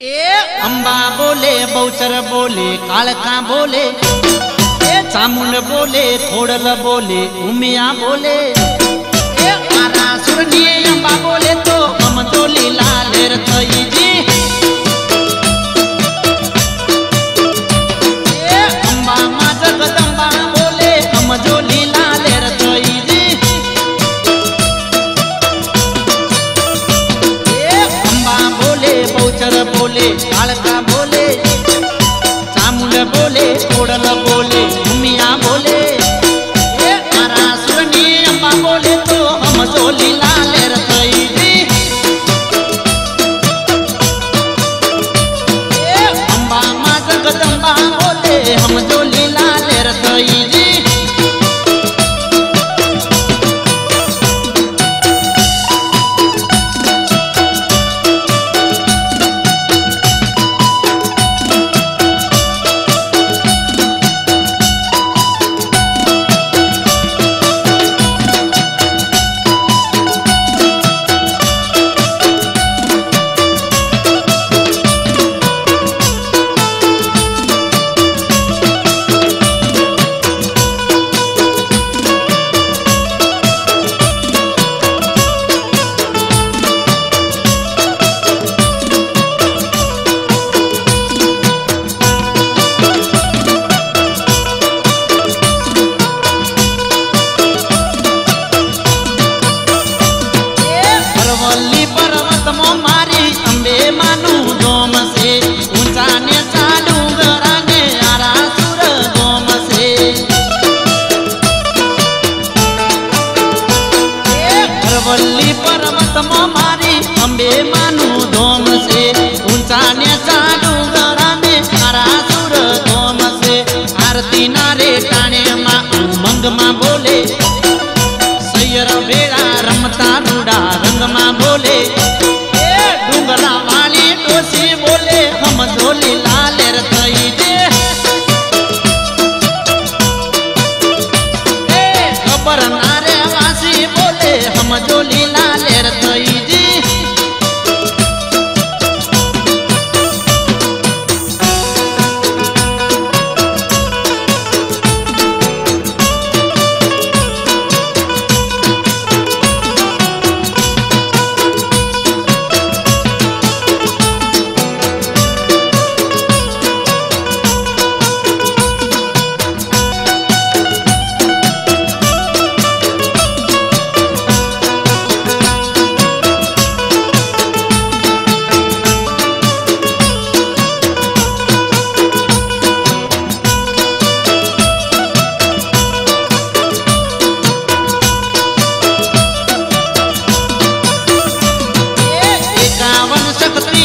એ અંબા બોલે બહુચર બોલે કાળકા બોલે એ ચામુંડ બોલે ખોડલ બોલે ઉમિયા બોલે. પિયર મેળા રમતા રૂડા રંગમાં બોલે. એ હમ ઢોલી લાલેર થઈ દે એ ખબર ના હમ ઢોલી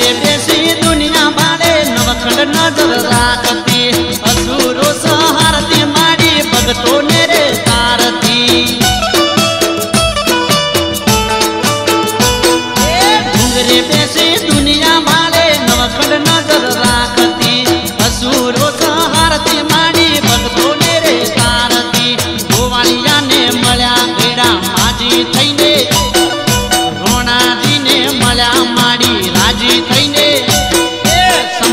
રે દુનિયા મારે નવખંડ નજર રાખતી અસુરો સહારતી મારી ભગતો ને રે તારતી. દુનિયા મારે નવખંડ નજર રાખતી અસુરો સહારતી મારી ભગતો ને રે તારતી. મળ્યા ગયડા માજી થઈને. રોણાજીને મળ્યા માડી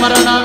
I don't know.